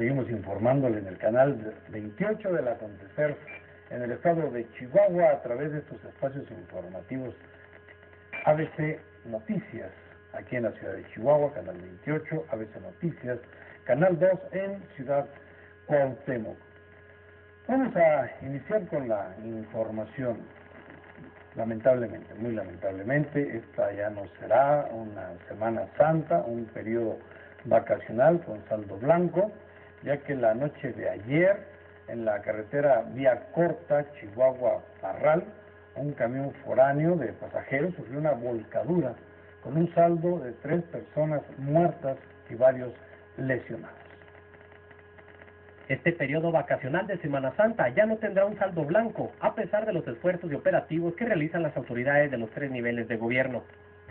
Seguimos informándole en el canal 28 del acontecer en el estado de Chihuahua a través de estos espacios informativos ABC Noticias, aquí en la ciudad de Chihuahua, canal 28, ABC Noticias, canal 2 en Ciudad Cuauhtémoc. Vamos a iniciar con la información. Lamentablemente, muy lamentablemente, esta ya no será una Semana Santa, un periodo vacacional con saldo blanco, ya que la noche de ayer en la carretera Vía Corta, Chihuahua-Parral, un camión foráneo de pasajeros sufrió una volcadura con un saldo de tres personas muertas y varios lesionados. Este periodo vacacional de Semana Santa ya no tendrá un saldo blanco, a pesar de los esfuerzos y operativos que realizan las autoridades de los tres niveles de gobierno.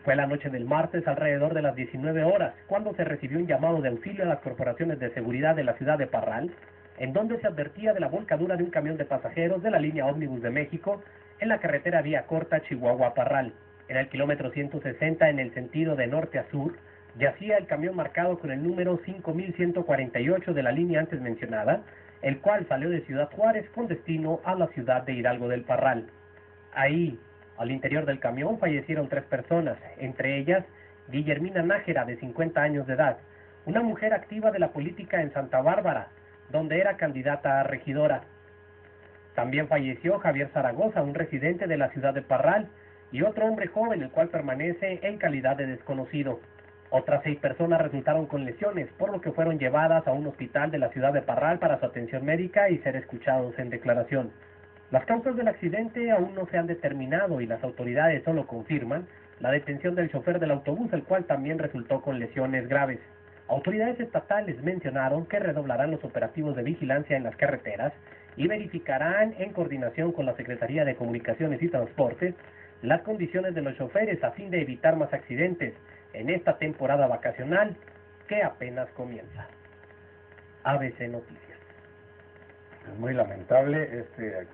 Fue la noche del martes alrededor de las 19 horas cuando se recibió un llamado de auxilio a las corporaciones de seguridad de la ciudad de Parral, en donde se advertía de la volcadura de un camión de pasajeros de la línea ómnibus de México en la carretera vía corta Chihuahua-Parral. En el kilómetro 160 en el sentido de norte a sur, yacía el camión marcado con el número 5148 de la línea antes mencionada, el cual salió de Ciudad Juárez con destino a la ciudad de Hidalgo del Parral. Ahí, al interior del camión fallecieron tres personas, entre ellas Guillermina Nájera, de 50 años de edad, una mujer activa de la política en Santa Bárbara, donde era candidata a regidora. También falleció Javier Zaragoza, un residente de la ciudad de Parral, y otro hombre joven, el cual permanece en calidad de desconocido. Otras seis personas resultaron con lesiones, por lo que fueron llevadas a un hospital de la ciudad de Parral para su atención médica y ser escuchados en declaración. Las causas del accidente aún no se han determinado y las autoridades solo confirman la detención del chofer del autobús, el cual también resultó con lesiones graves. Autoridades estatales mencionaron que redoblarán los operativos de vigilancia en las carreteras y verificarán en coordinación con la Secretaría de Comunicaciones y Transportes las condiciones de los choferes a fin de evitar más accidentes en esta temporada vacacional que apenas comienza. ABC Noticias. Es muy lamentable este accidente.